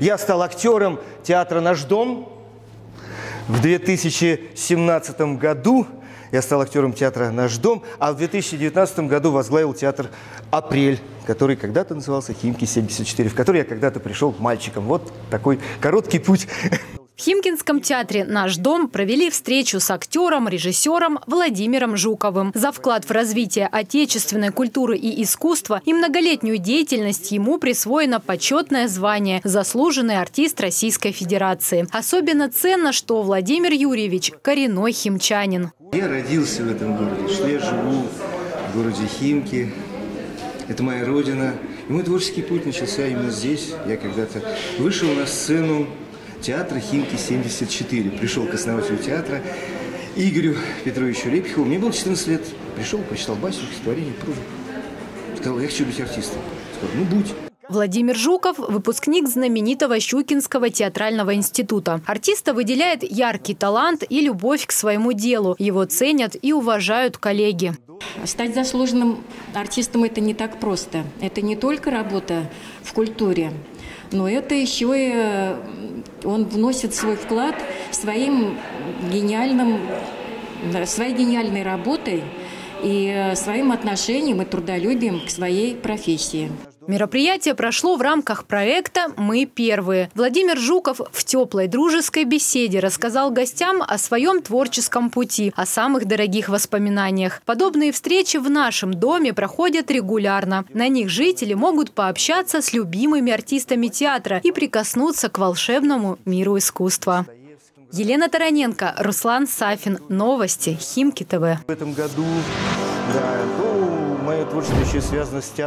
Я стал актером театра «Наш дом». В 2017 году я стал актером театра «Наш дом», а в 2019 году возглавил театр «Апрель», который когда-то назывался «Химки-74», в который я когда-то пришел мальчиком. Вот такой короткий путь. В Химкинском театре «Наш дом» провели встречу с актером, режиссером Владимиром Жуковым. За вклад в развитие отечественной культуры и искусства и многолетнюю деятельность ему присвоено почетное звание «Заслуженный артист Российской Федерации». Особенно ценно, что Владимир Юрьевич – коренной химчанин. Я родился в этом городе, что я живу в городе Химки. Это моя родина. И мой творческий путь начался именно здесь. Я когда-то вышел на сцену театра Химки-74. Пришел к основателю театра Игорю Петровичу Репихову. Мне было 14 лет. Пришел, прочитал басню, стихотворение, прозу. Сказал, я хочу быть артистом. Сказал, ну будь. Владимир Жуков – выпускник знаменитого Щукинского театрального института. Артиста выделяет яркий талант и любовь к своему делу. Его ценят и уважают коллеги. Стать заслуженным артистом – это не так просто. Это не только работа в культуре, но это еще и он вносит свой вклад своим гениальным, своей гениальной работой и своим отношением и трудолюбием к своей профессии. Мероприятие прошло в рамках проекта «Мы первые». Владимир Жуков в теплой дружеской беседе рассказал гостям о своем творческом пути, о самых дорогих воспоминаниях. Подобные встречи в нашем доме проходят регулярно. На них жители могут пообщаться с любимыми артистами театра и прикоснуться к волшебному миру искусства. Елена Тараненко, Руслан Сафин. Новости. Химки ТВ. В этом году, да, ну, мое творчество еще связано с театром.